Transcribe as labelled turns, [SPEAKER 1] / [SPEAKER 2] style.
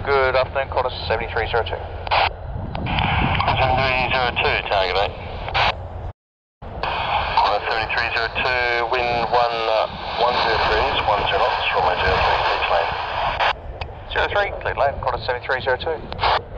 [SPEAKER 1] Good afternoon, Qantas 7302.
[SPEAKER 2] 7302, target 8. Qantas 7302, wind 1, uh, 103 is 10 knots, runway 03, clear lane.
[SPEAKER 1] 03, clear lane, Qantas 7302.